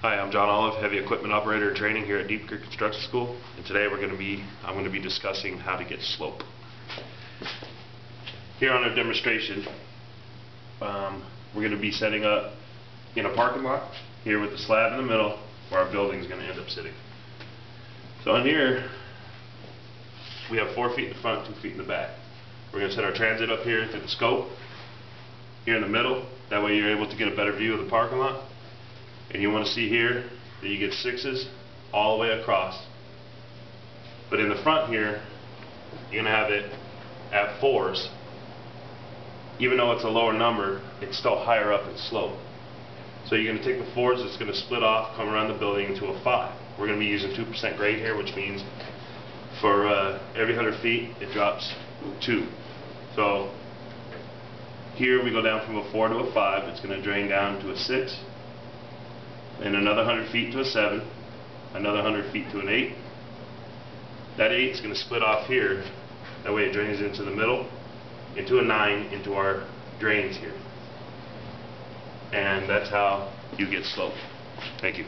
Hi, I'm John Olive, heavy equipment operator training here at Deep Creek Construction School, and today we're going to be, I'm going to be discussing how to get slope. Here on our demonstration, um, we're going to be setting up in a parking lot, here with the slab in the middle, where our building is going to end up sitting. So on here, we have four feet in the front, two feet in the back. We're going to set our transit up here to the scope, here in the middle, that way you're able to get a better view of the parking lot. And you want to see here that you get sixes all the way across. But in the front here, you're going to have it at fours. Even though it's a lower number, it's still higher up in slope. So you're going to take the fours, it's going to split off, come around the building into a five. We're going to be using 2% grade here, which means for uh, every 100 feet, it drops two. So here we go down from a four to a five, it's going to drain down to a six, and another 100 feet to a 7, another 100 feet to an 8. That 8 is going to split off here, that way it drains into the middle, into a 9, into our drains here. And that's how you get slope. Thank you.